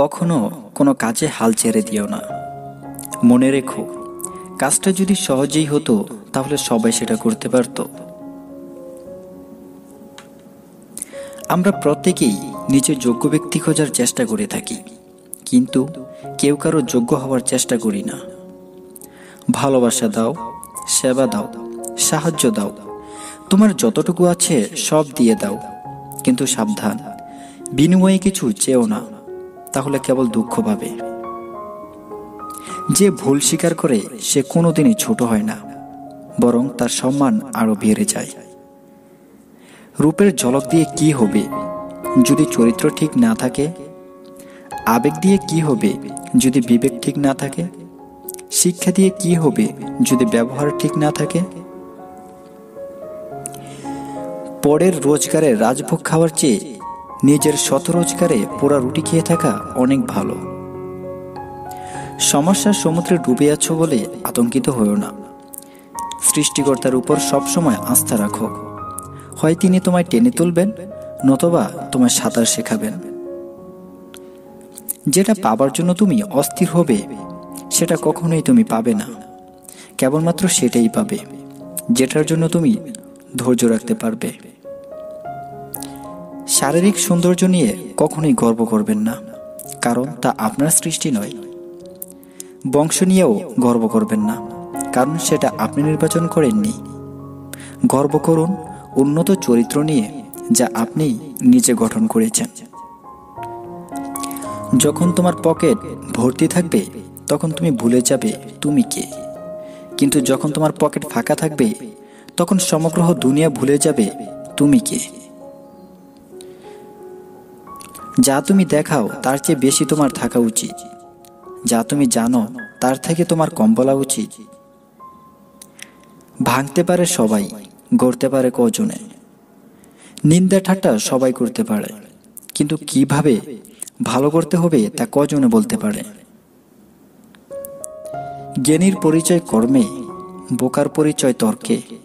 কখনো কোনো কাজে হাল ছেড়ে দিও না। মনে রেখো, কাজটা যদি সহজেই হতো, তাহলে সবাই সেটা করতে পারত। আমরা প্রত্যেকেই নিজের যোগ্য ব্যক্তি খোঁজার চেষ্টা করে থাকি, কিন্তু কেউ কারও যোগ্য হওয়ার চেষ্টা করি না। ভালোবাসা দাও, সেবা দাও, সাহায্য দাও, তোমার যতটুকু আছে সব দিয়ে দাও, কিন্তু সাবধান, বিনিময়ে কিছু চেও না। তাহলে কেবল দুঃখ পাবে। যে ভুল স্বীকার করে সে কোনোদিনই ছোট হয় না, বরং তার সম্মান আরও বেড়ে যায়। রূপের ঝলক দিয়ে কি হবে? যদি চরিত্র ঠিক না থাকে? আবেগ দিয়ে কি হবে যদি বিবেক ঠিক না থাকে? শিক্ষা দিয়ে কি হবে যদি ব্যবহার ঠিক না থাকে? পরের রোজগারে রাজভোগ খাওয়ার চেয়ে নিজের শত রোজগারে পোড়া রুটি খেয়ে থাকা অনেক ভালো। সমস্যার সমুদ্রে ডুবে আছো বলে আতঙ্কিত হয়েও না। সৃষ্টিকর্তার উপর সবসময় আস্থা রাখো। হয় তিনি তোমায় টেনে তুলবেন, নতবা তোমায় সাঁতার শেখাবেন। যেটা পাবার জন্য তুমি অস্থির হবে, সেটা কখনোই তুমি পাবে না। কেবলমাত্র সেটাই পাবে, যেটার জন্য তুমি ধৈর্য রাখতে পারবে। শারীরিক সৌন্দর্য নিয়ে কখনোই গর্ব করবেন না, কারণ তা আপনার সৃষ্টি নয়। বংশ নিয়েও গর্ব করবেন না, কারণ সেটা আপনি নির্বাচন করেননি। গর্ব করুন উন্নত চরিত্র নিয়ে যা আপনি নিজে গঠন করেছেন। যখন তোমার পকেট ভর্তি থাকবে, তখন তুমি ভুলে যাবে তুমি কে। কিন্তু যখন তোমার পকেট ফাঁকা থাকবে, তখন সমগ্র দুনিয়া ভুলে যাবে তুমি কে। যা তুমি দেখাও, তার চেয়ে বেশি তোমার থাকা উচিত। যা তুমি জানো, তার থেকে তোমার কম বলা উচিত। ভাঙতে পারে সবাই, গড়তে পারে কজনে। নিন্দা ঠাট্টা সবাই করতে পারে। কিন্তু কীভাবে ভালো করতে হবে, তা কজনে বলতে পারে? জ্ঞানীর পরিচয় কর্মে, বোকার পরিচয় তর্কে।